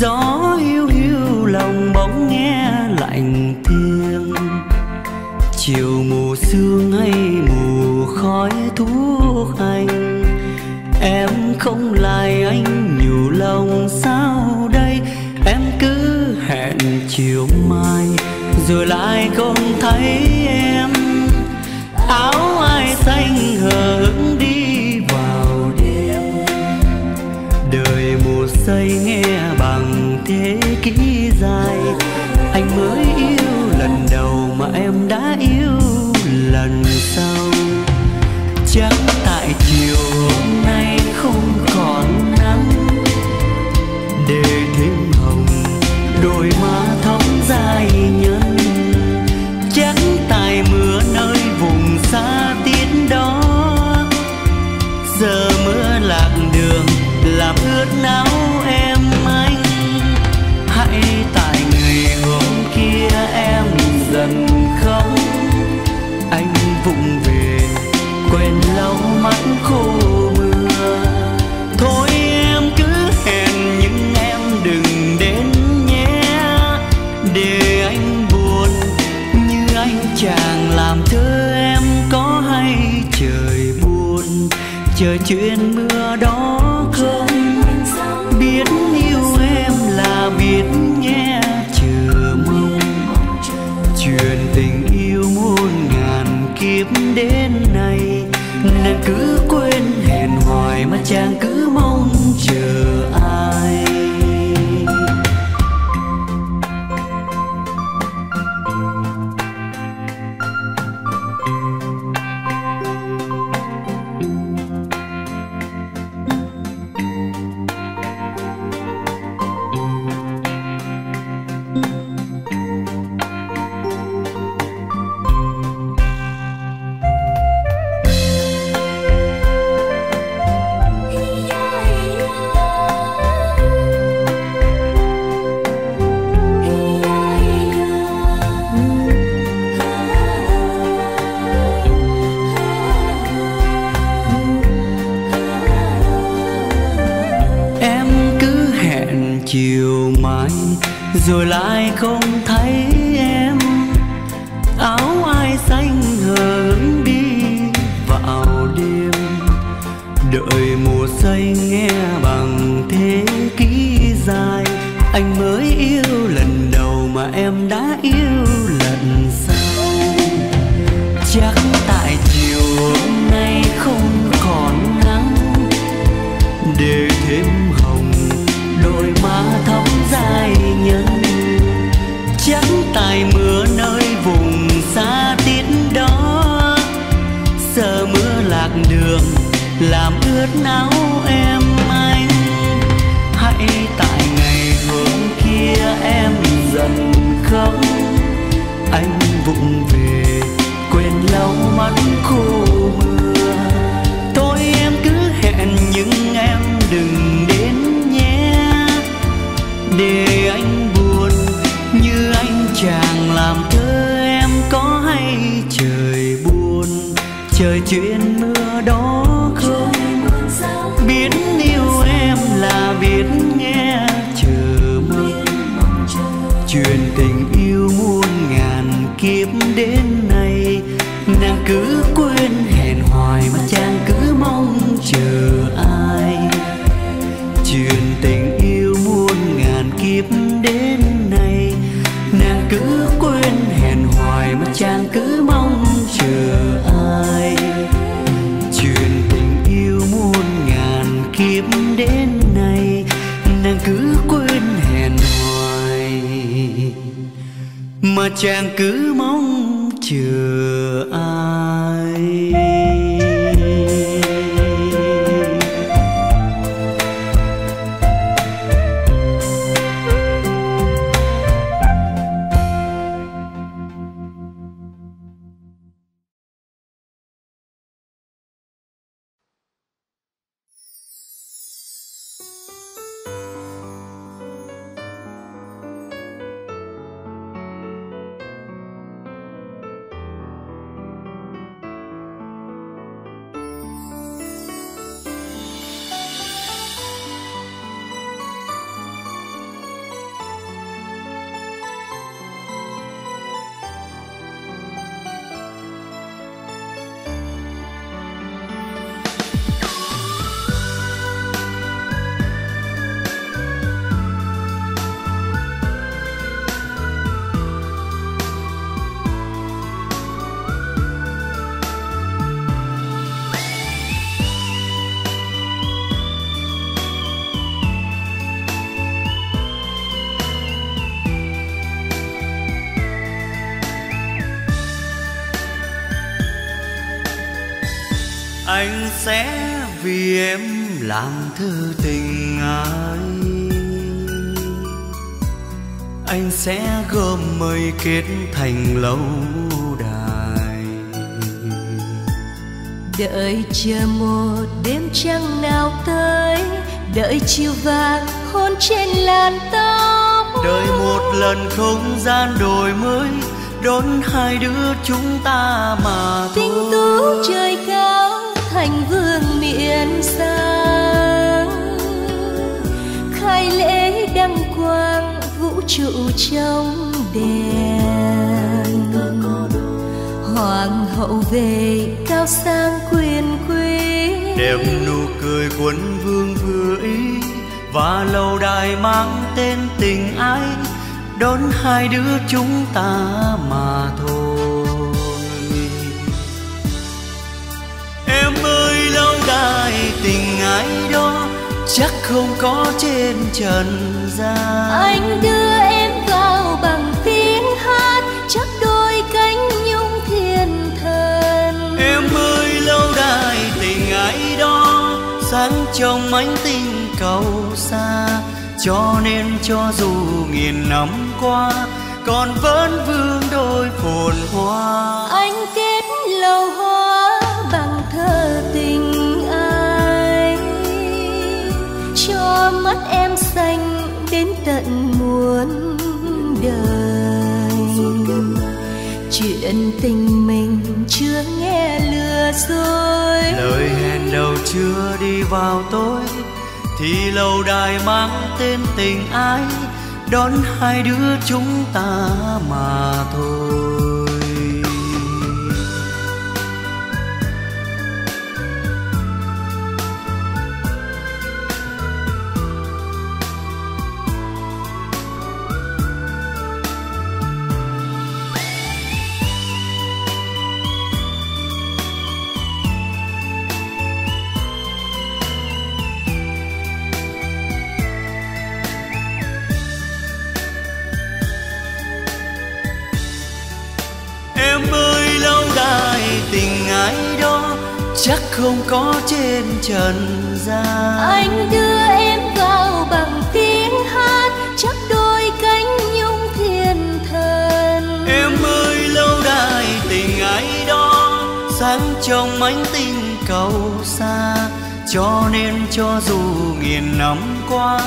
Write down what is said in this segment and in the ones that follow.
gió yêu hiu lòng bóng nghe lạnh tiếng chiều mù sương hay mù khói thuốc anh em không lại anh nhủ lòng sao đây? Em cứ hẹn chiều mai, rồi lại không thấy em. Áo ai xanh hờ hững đi vào đêm. Đời mùa xây nghe mới yêu. Lần đầu mà em đã yêu, lần sau chắc tại chiều hôm nay không còn nắng. Để thêm hồng, đôi má thắm dài nhân chắc tại mưa nơi vùng xa tiến đó. Giờ mưa lạc đường, làm ướt nắng chờ chuyện mưa đó không biết yêu em là biết nghe chờ mong. Chuyện tình yêu muôn ngàn kiếp đến nay, nàng cứ quên hẹn hoài mà chàng cứ mong chờ. Không thấy em. Áo ai xanh hờn đi vào đêm. Đợi mùa xanh nghe bằng thế kỷ dài. Anh mới yêu lần đầu mà em đã yêu. Làm ướt áo em anh. Hãy tại ngày hôm kia em dần khóc, anh vụng về quên lâu mắt khô. Chàng cứ mong chờ ai. Sẽ vì em làm thư tình ai anh sẽ gom mây kết thành lâu đài. Đợi chờ một đêm trăng nào tới đợi chiều vàng hôn trên làn tóc. Đợi một lần không gian đổi mới đón hai đứa chúng ta mà thôi tinh tú trời cao thành vương miền sang khai lễ đăng quang vũ trụ trong đèn. Hoàng hậu về cao sang quyền quý. Đẹp nụ cười quân vương vừa ý, và lâu đài mang tên tình ái, đón hai đứa chúng ta mà thôi. Đài tình ai đó chắc không có trên trần gian. Anh đưa em vào bằng tiếng hát chắc đôi cánh nhung thiên thần. Em ơi lâu đài tình ai đó sáng trong ánh tinh cầu xa cho nên cho dù nghìn năm qua còn vẫn vương đôi phồn hoa. Anh kết mắt em xanh đến tận muôn đời. Chuyện tình mình chưa nghe lừa dối. Lời hẹn đầu chưa đi vào tối, thì lâu đài mang tên tình ai đón hai đứa chúng ta mà thôi. Không có trên trần gian. Anh đưa em vào bằng tiếng hát chắc đôi cánh nhung thiên thần. Em ơi lâu đài tình ai đó sáng trong ánh tinh cầu xa. Cho nên cho dù nghìn năm qua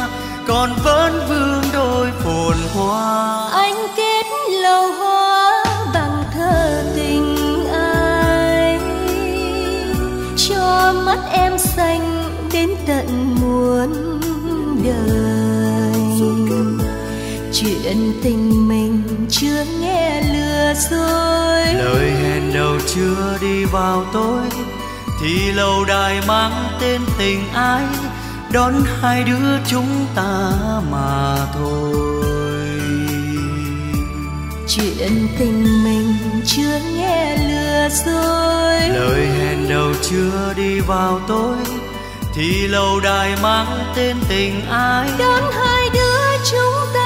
còn vẫn vương đôi phồn hoa. Anh kết mắt em xanh đến tận muôn đời. Chuyện tình mình chưa nghe lừa dối. Lời hẹn đầu chưa đi vào tối thì lâu đài mang tên tình ai đón hai đứa chúng ta mà thôi. Chuyện tình mình chưa nghe lừa dối lời hẹn đầu chưa đi vào tối thì lâu đài mang tên tình ai? Đón hai đứa chúng ta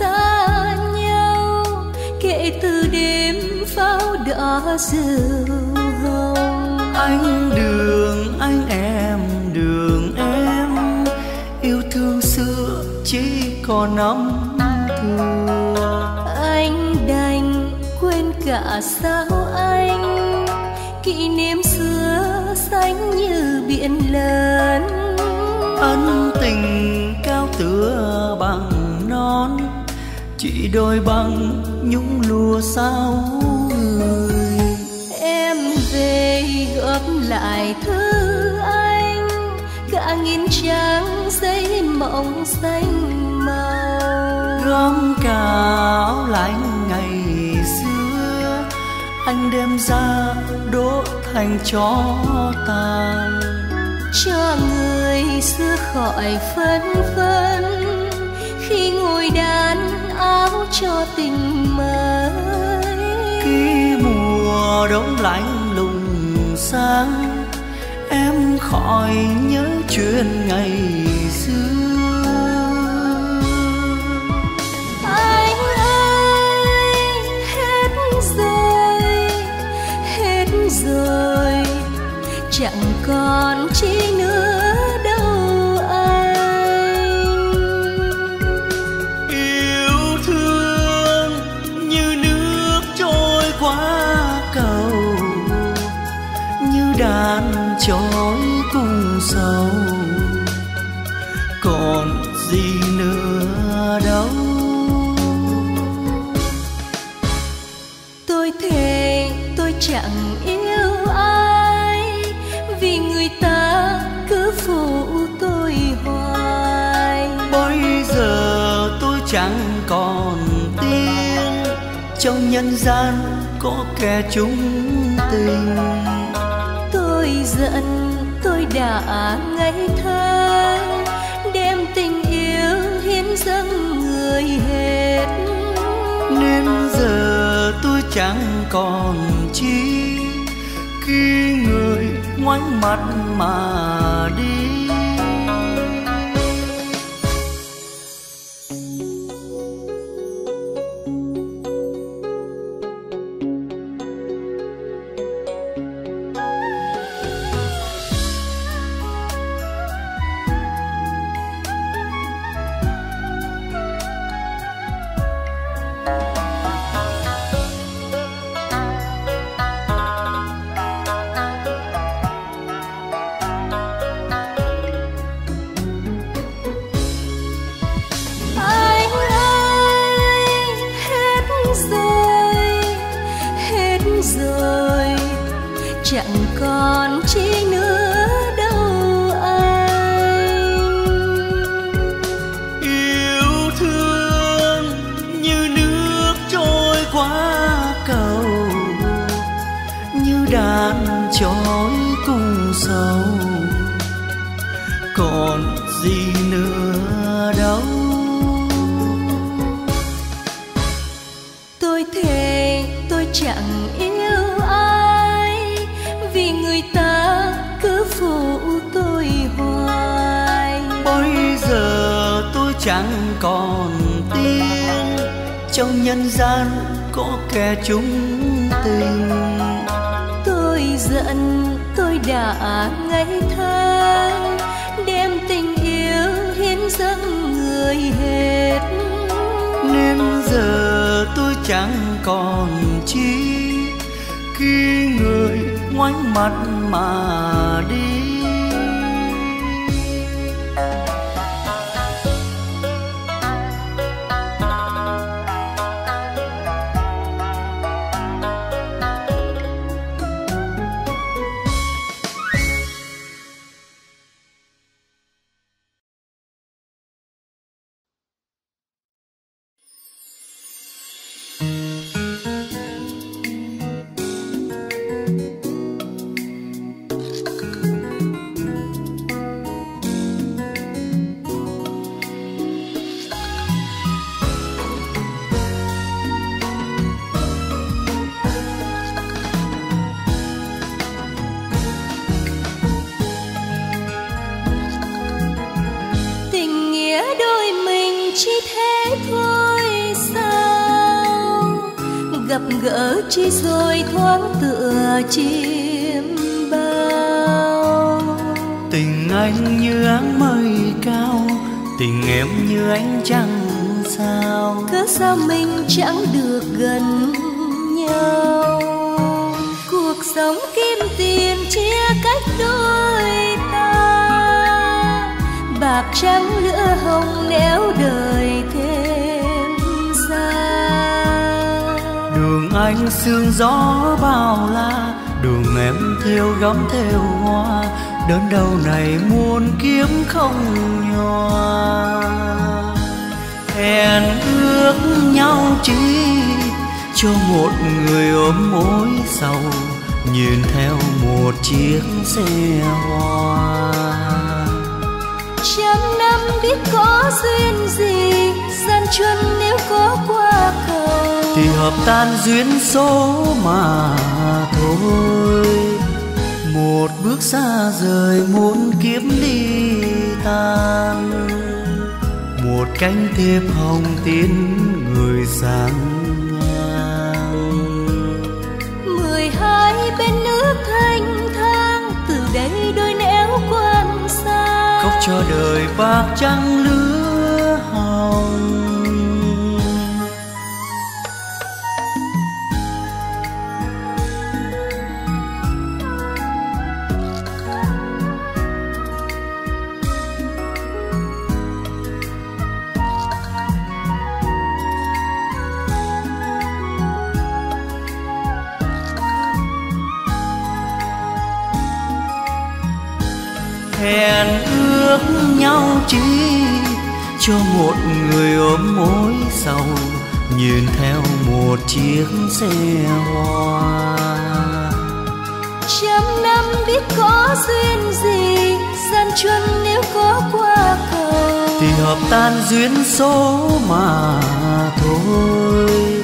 xa nhau kể từ đêm pháo đỏ rượu hồng. Anh đường anh em đường em yêu thương xưa chỉ còn năm thương anh đành quên cả sao anh kỷ niệm xưa xanh như biển lớn. Ân tình cao tựa chỉ đôi băng nhúng lùa sao người. Em về góp lại thư anh cả nghìn trang giấy mộng xanh màu. Gom cả áo lạnh ngày xưa anh đem ra đốt thành chó tàn. Cho người xưa khỏi phân phân khi ngồi đàn áo cho tình mới. Khi mùa đông lạnh lùng sáng em khỏi nhớ chuyện ngày xưa. Anh ơi hết rồi hết rồi. Chẳng còn chi nữa còn gì nữa đâu. Tôi thề tôi chẳng yêu ai vì người ta cứ phụ tôi hoài. Bây giờ tôi chẳng còn tin trong nhân gian có kẻ chung tình. Tôi giận tôi đã ngây thơ dâng người hết. Nên giờ tôi chẳng còn chi. Khi người ngoảnh mặt mà đi chẳng còn tin. Trong nhân gian có kẻ chung tình. Tôi giận tôi đã ngây thơ. Đem tình yêu hiến dâng người hết. Nên giờ tôi chẳng còn chi. Khi người ngoảnh mặt mà đi chi rồi thoáng tựa chim bao. Tình anh như áng mây cao tình em như ánh trăng sao? Cớ sao mình chẳng được gần nhau? Cuộc sống kim tiền chia cách đôi ta. Bạc trắng lửa hồng nếu đời thêm Anh sương gió bao la, đường em theo gấm theo hoa. Đơn đau này muôn kiếm không nhòa. Hẹn ước nhau chỉ cho một người ôm mối sầu. Nhìn theo một chiếc xe hoa. Trăm năm biết có duyên gì, gian chân nếu có qua cầu thì hợp tan duyên số mà thôi. Một bước xa rời muốn kiếm đi tan. Một cánh thiệp hồng tiến người ngang. Mười hai bên nước thanh thang từ đây đôi nẻo quan xa. Khóc cho đời bạc trăng lứa hồng hẹn ước nhau chỉ cho một người ôm mối sầu nhìn theo một chiếc xe hoa. Trăm năm biết có duyên gì gian truân nếu có qua cầu. Thì hợp tan duyên số mà thôi.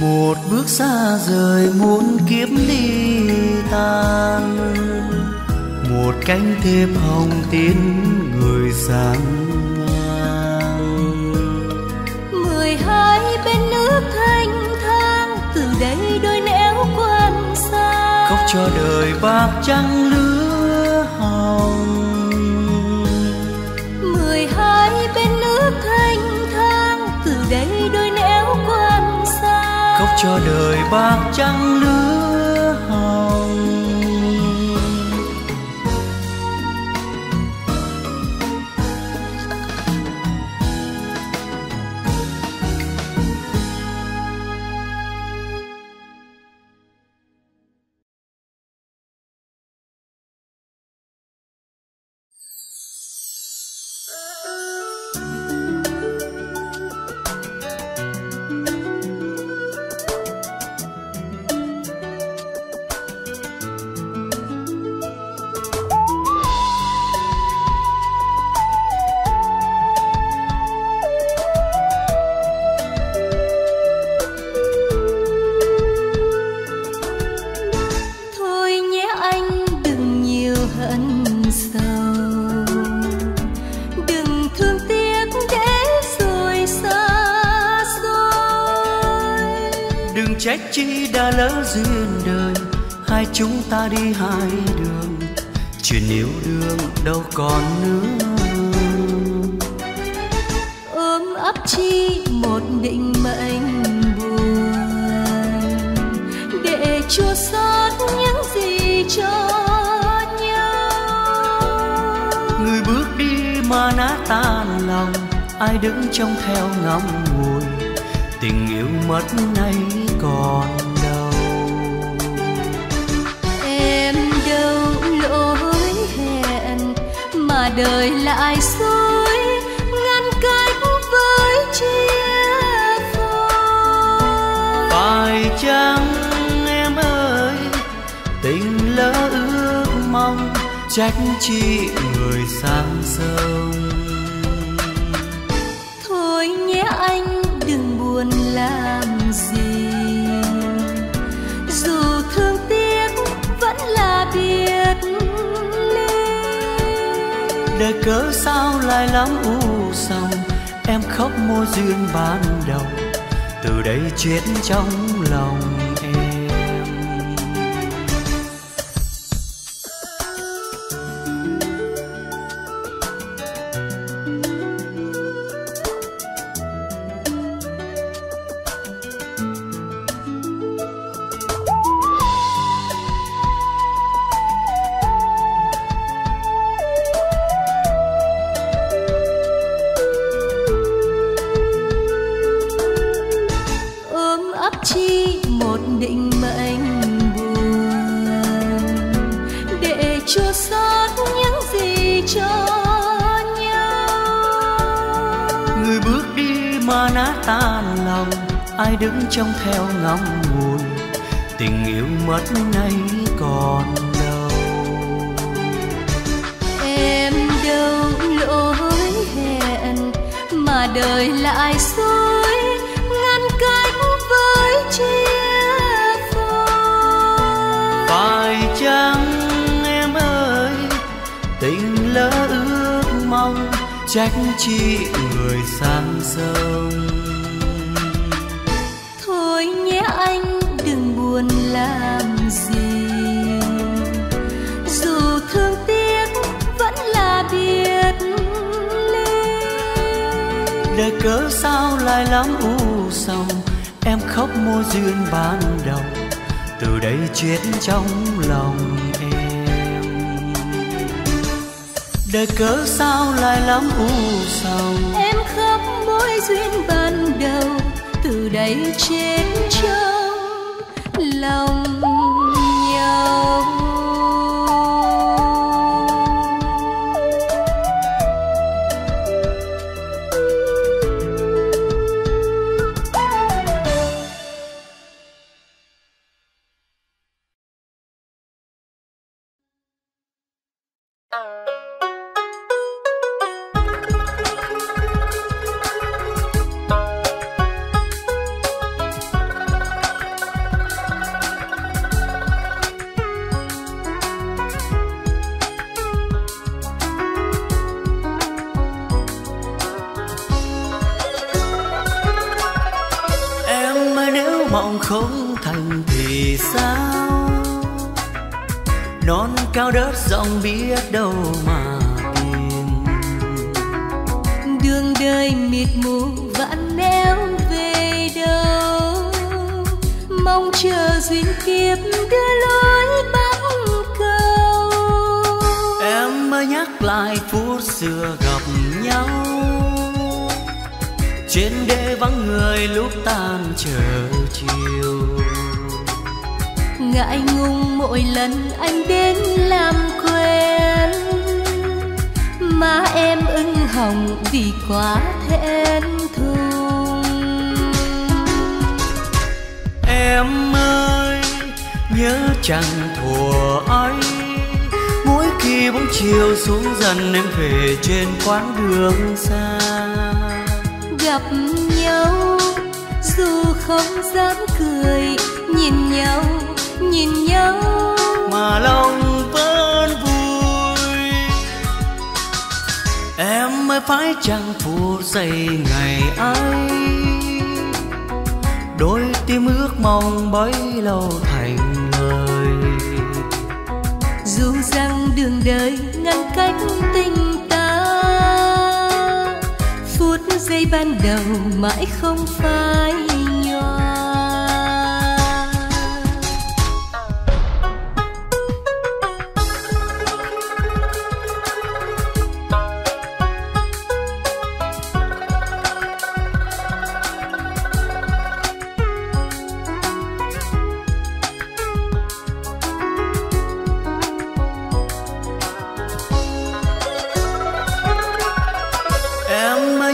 Một bước xa rời muốn kiếm đi tan một cánh thiệp hồng tiến người sang mười hai bên nước thanh thang từ đây đôi nẻo quan xa. Khóc cho đời bạc trăng lứa hồng. Mười hai bên nước thanh thang từ đây đôi nẻo quan xa. Khóc cho đời bạc trăng lứa duyên đời hai chúng ta đi hai đường chuyện yêu đương đâu còn nữa. Ôm ấp chi một định mệnh buồn để chua xót những gì cho nhau. Người bước đi mà nát tan lòng ai đứng trông theo ngắm ngùi tình yêu mất nay còn đời lại dối ngăn cách với chia phôi phải chăng em ơi, tình lỡ ước mong trách chi người sang sông? Cớ sao lại lắm u sầu? Em khóc môi duyên ban đầu, từ đây chết trong lòng. Trông theo ngóng ngùi tình yêu mất nay còn đâu em đâu lỗi hẹn mà đời lại dối ngăn cách với chia phôi. Phải chăng em ơi tình lỡ ước mong trách chi người sang sông cớ sao lại lắm u sầu? Em khóc môi duyên ban đầu, từ đây chết trong lòng em. Đời cớ sao lại lắm u sầu? Em khóc môi duyên ban đầu, từ đây chết trong lòng đời mịt mù vạn neo về đâu. Mong chờ duyên kiếp đưa lối bắc cầu. Em mới nhắc lại phút xưa gặp nhau. Trên đê vắng người lúc tan chờ chiều. Ngại ngùng mỗi lần anh đến làm quen mà em ưng hồng vì quá thẹn thùng. Em ơi nhớ chẳng thùa ấy. Mỗi khi bóng chiều xuống dần em về trên quãng đường xa. Gặp nhau dù không dám cười phải chẳng phút giây ngày ấy. Đôi tim ước mong bấy lâu thành lời. Dù rằng đường đời ngăn cách tình ta, phút giây ban đầu mãi không phai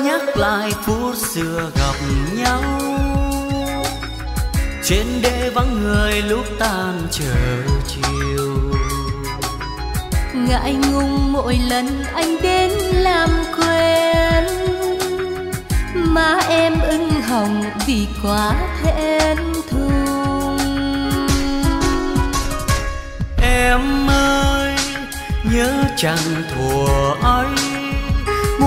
nhắc lại phút xưa gặp nhau. Trên đê vắng người lúc tan chờ chiều. Ngại ngùng mỗi lần anh đến làm quen. Mà em ưng hồng vì quá thẹn thùng. Em ơi, nhớ chẳng thùa ấy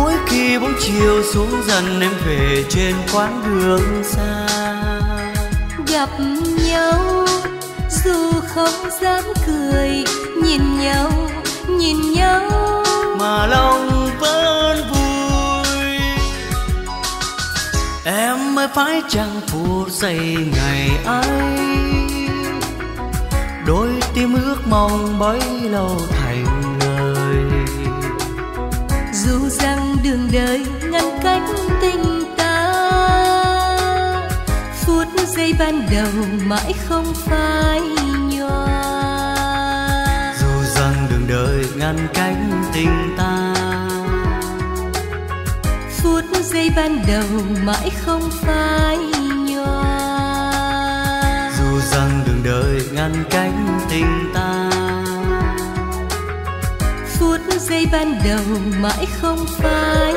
mỗi khi bóng chiều xuống dần em về trên quãng đường xa. Gặp nhau dù không dám cười nhìn nhau nhìn nhau. Mà lòng vẫn vui. Em mới phải chẳng phút giây ngày ấy? Đôi tim ước mong bấy lâu thành lời. Dù rằng đường đời ngăn cách tình ta. Phút giây ban đầu mãi không phai nhòa. Dù rằng đường đời ngăn cách tình ta. Phút giây ban đầu mãi không phai nhòa. Dù rằng đường đời ngăn cách tình ta giây ban đầu mãi không phai